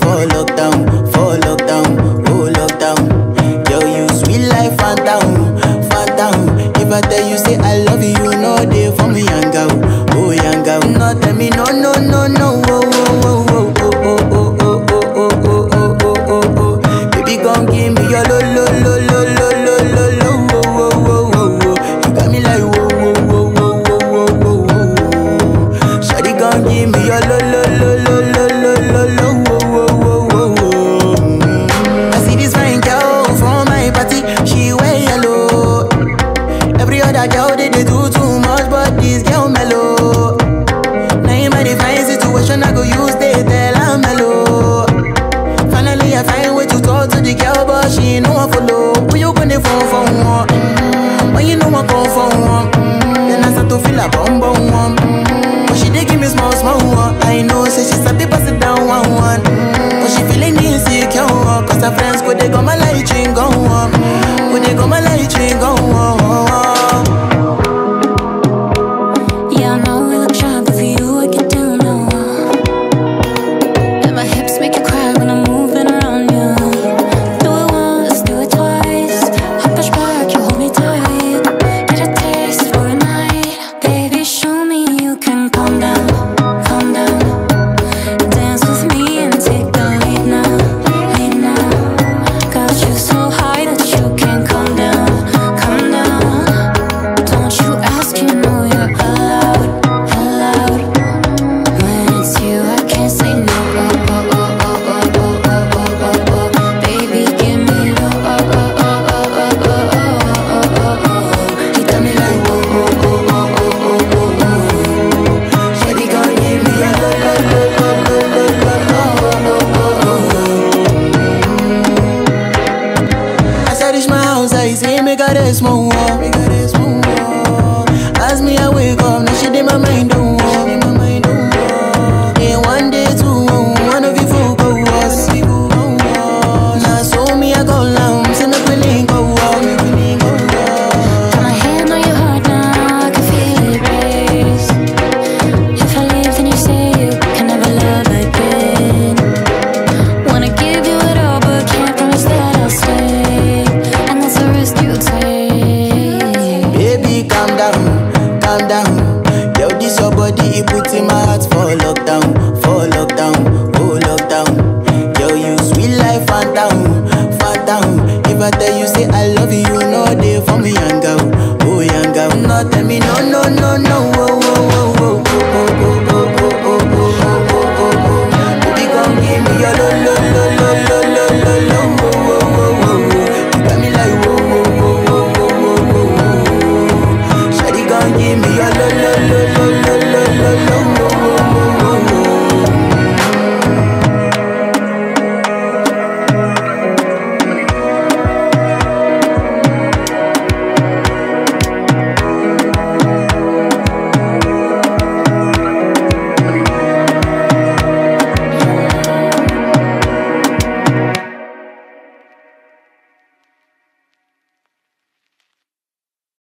for lockdown, for lockdown, oh lockdown. Girl, you sweet life, phantom, down. If I tell you say I love you, no day for me young girl, oh young girl. No tell me no, no, no, no, oh, oh, oh, oh, oh, oh, oh, oh, oh, oh, oh, oh, oh. Baby, come give me your lo, lo, lo, lo, lo, lo, lo, lo, oh, oh, oh, oh, oh. You got me like. Every they, they do too much, but this girl mellow. Now in my divine situation, I go use they tell I'm mellow. Finally, I find way to talk to the girl, but she ain't no one follow. Who you gonna phone for one? Mm, When you know I come for one, mm, then I start to feel a bum bum one. Mm, But she dey give me small small one. I know, say she eres mon worry. calm down. Yo, this your body, it puts in my heart for lockdown, for lockdown, oh lockdown. Yo, you sweet life, fat down, fat down. If I tell you, say I love you, you know they for me, young girl, oh young girl. No, tell me, no, no.